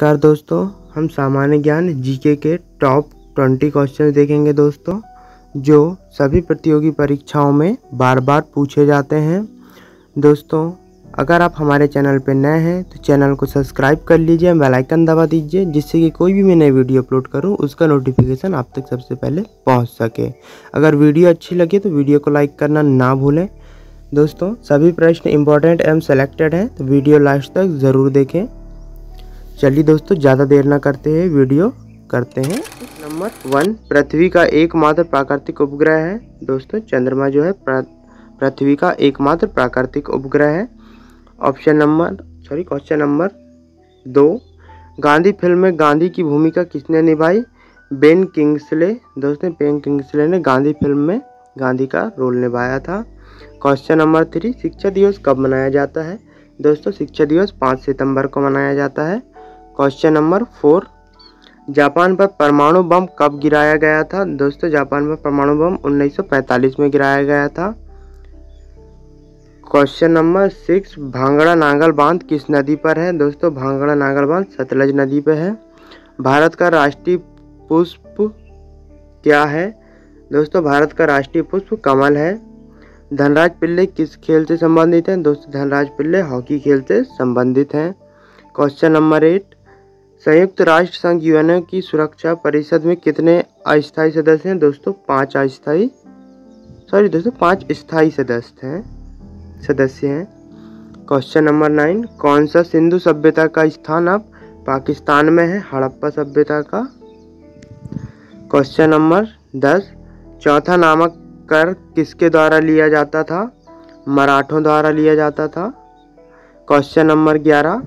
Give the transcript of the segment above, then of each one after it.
नमस्कार दोस्तों, हम सामान्य ज्ञान जीके के टॉप ट्वेंटी क्वेश्चन देखेंगे दोस्तों, जो सभी प्रतियोगी परीक्षाओं में बार बार पूछे जाते हैं। दोस्तों, अगर आप हमारे चैनल पर नए हैं तो चैनल को सब्सक्राइब कर लीजिए, बेल आइकन दबा दीजिए, जिससे कि कोई भी मैं नई वीडियो अपलोड करूँ, उसका नोटिफिकेशन आप तक सबसे पहले पहुँच सके। अगर वीडियो अच्छी लगे तो वीडियो को लाइक करना ना भूलें। दोस्तों, सभी प्रश्न इंपॉर्टेंट एवं सेलेक्टेड हैं तो वीडियो लास्ट तक ज़रूर देखें। चलिए दोस्तों, ज़्यादा देर ना करते हैं वीडियो करते हैं। नंबर वन, पृथ्वी का एकमात्र प्राकृतिक उपग्रह है। दोस्तों, चंद्रमा जो है पृथ्वी का एकमात्र प्राकृतिक उपग्रह है। Option number, sorry, question number दो, गांधी फ़िल्म में गांधी की भूमिका किसने निभाई? Ben Kingsley. दोस्तों, बेन किंग्सले ने गांधी फ़िल्म में गांधी का रोल निभाया था। क्वेश्चन नंबर थ्री, शिक्षा दिवस कब मनाया जाता है? दोस्तों, शिक्षा दिवस पाँच सितंबर को मनाया जाता है। Question number four. जापान पर परमाणु बम कब गिराया गया था? दोस्तों, जापान पर परमाणु बम 1945 में गिराया गया था। क्वेश्चन नंबर सिक्स, भांगड़ा नांगल बाँध किस नदी पर है? दोस्तों, भांगड़ा नांगल बाँध सतलज नदी पर है। भारत का राष्ट्रीय पुष्प क्या है? दोस्तों, भारत का राष्ट्रीय पुष्प कमल है। धनराज पिल्ले किस खेल से संबंधित हैं? दोस्तों, धनराज पिल्ले हॉकी खेल से संबंधित हैं। क्वेश्चन नंबर एट संयुक्त राष्ट्र संघ यूएनओ की सुरक्षा परिषद में कितने अस्थायी सदस्य हैं? दोस्तों, पाँच अस्थायी। सॉरी दोस्तों, पाँच स्थायी सदस्य हैं। सदस्य हैं। क्वेश्चन नंबर नाइन कौन सा सिंधु सभ्यता का स्थान अब पाकिस्तान में है? हड़प्पा सभ्यता का। क्वेश्चन नंबर दस, चौथा नामक कर किसके द्वारा लिया जाता था? मराठों द्वारा लिया जाता था। क्वेश्चन नंबर ग्यारह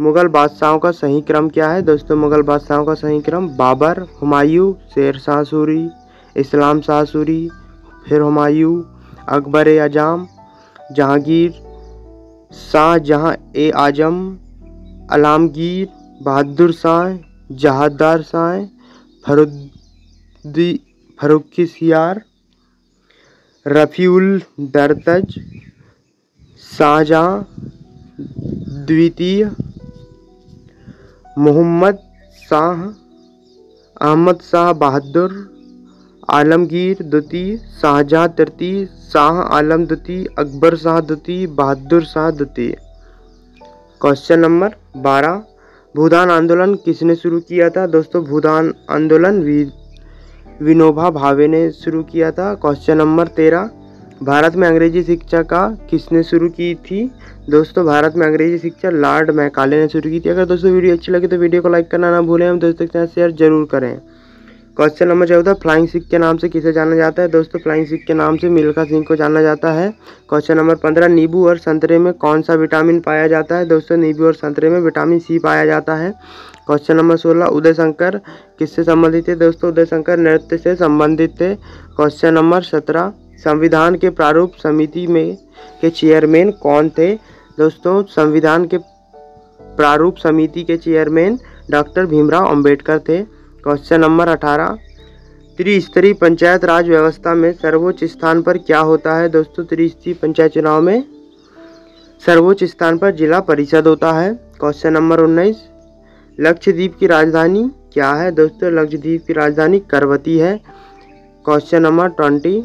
मुग़ल बादशाहों का सही क्रम क्या है? दोस्तों, मुग़ल बादशाहों का सही क्रम बाबर, हुमायूं, शेर शाह सूरी इस्लाम शाह सूरी फिर हुमायूं, अकबर आज़म जहांगीर शाह जहाँ ए आज़म, अलामगीर, बहादुर शाह, जहादार शाह, फरुद्दी, फरुखी सियार, रफ़ीउल दरतज, शाहजहाँ, द्वितीय मोहम्मद शाह, अहमद शाह बहादुर, आलमगीर द्वितीय शाहजहाँ तृतीय, शाह आलम द्वितीय, अकबर शाह द्वितीय, बहादुर शाह द्वितीय। क्वेश्चन नंबर बारह, भूदान आंदोलन किसने शुरू किया था? दोस्तों, भूदान आंदोलन विनोबा भावे ने शुरू किया था। क्वेश्चन नंबर तेरह भारत में अंग्रेज़ी शिक्षा का किसने शुरू की थी? दोस्तों, भारत में अंग्रेज़ी शिक्षा लॉर्ड मैकाले ने शुरू की थी। अगर दोस्तों वीडियो अच्छी लगे तो वीडियो को लाइक करना ना भूलें। हम दोस्तों के साथ शेयर ज़रूर करें। क्वेश्चन नंबर चौदह, फ्लाइंग सिख के नाम से किसे जाना जाता है? दोस्तों, फ्लाइंग सिख के नाम से मिल्खा सिंह को जाना जाता है। क्वेश्चन नंबर पंद्रह, नींबू और संतरे में कौन सा विटामिन पाया जाता है? दोस्तों, नींबू और संतरे में विटामिन सी पाया जाता है। क्वेश्चन नंबर सोलह, उदय शंकर किससे संबंधित है दोस्तों, उदय शंकर नृत्य से संबंधित थे। क्वेश्चन नंबर सत्रह संविधान के प्रारूप समिति में के चेयरमैन कौन थे? दोस्तों, संविधान के प्रारूप समिति के चेयरमैन डॉक्टर भीमराव अंबेडकर थे। क्वेश्चन नंबर अठारह। त्रिस्तरीय पंचायत राज व्यवस्था में सर्वोच्च स्थान पर क्या होता है? दोस्तों, त्रिस्तरीय पंचायत चुनाव में सर्वोच्च स्थान पर जिला परिषद होता है। क्वेश्चन नंबर उन्नीस। लक्षद्वीप की राजधानी क्या है? दोस्तों, लक्षद्वीप की राजधानी करवती है। Question number twenty.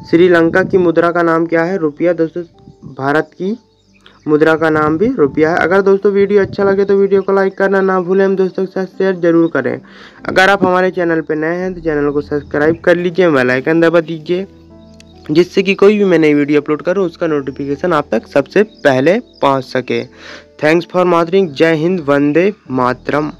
श्रीलंका की मुद्रा का नाम क्या है? रुपया। दोस्तों, भारत की मुद्रा का नाम भी रुपया है। अगर दोस्तों वीडियो अच्छा लगे तो वीडियो को लाइक करना ना भूलें। हम दोस्तों के साथ शेयर ज़रूर करें। अगर आप हमारे चैनल पर नए हैं तो चैनल को सब्सक्राइब कर लीजिए, बेल दबा दीजिए, जिससे कि कोई भी मैं नई वीडियो अपलोड करूँ, उसका नोटिफिकेशन आप तक सबसे पहले पहुँच सके। थैंक्स फॉर मादरिंग जय हिंद, वंदे मातरम।